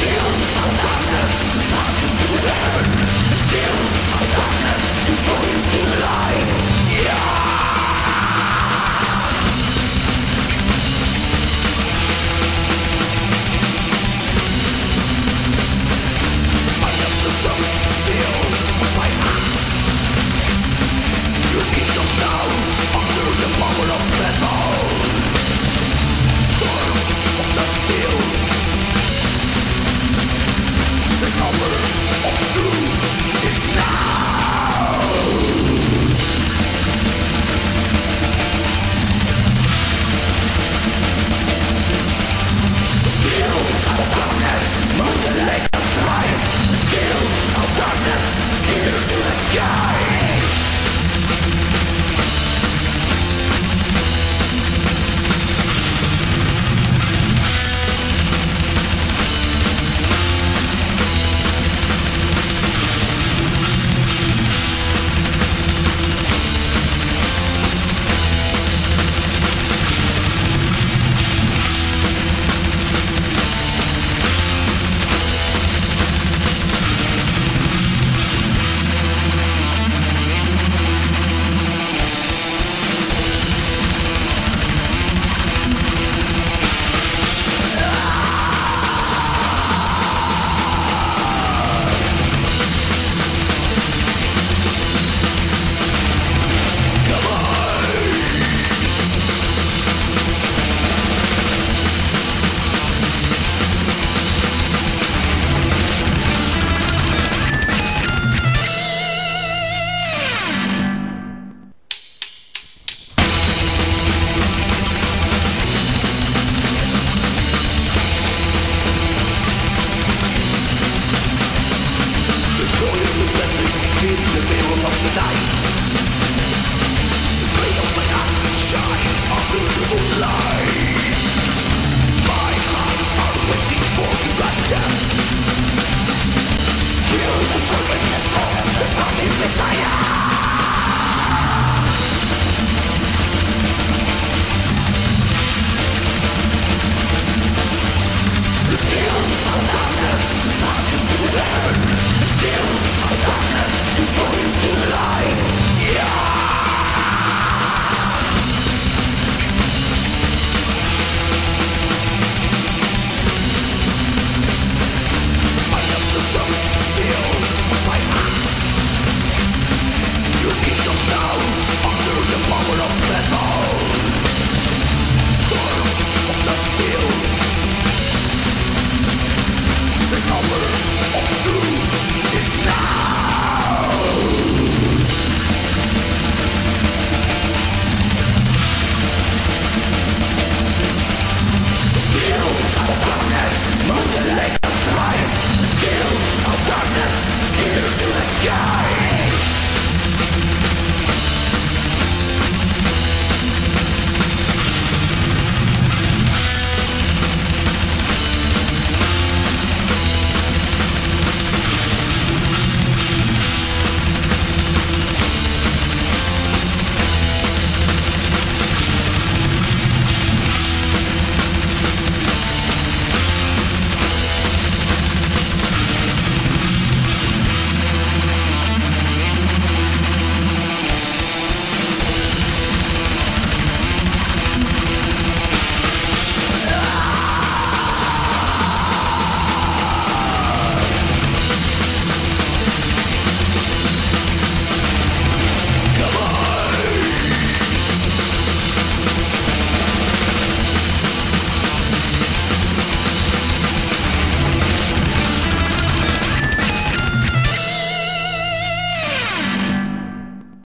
Still, my darkness is going to lie the night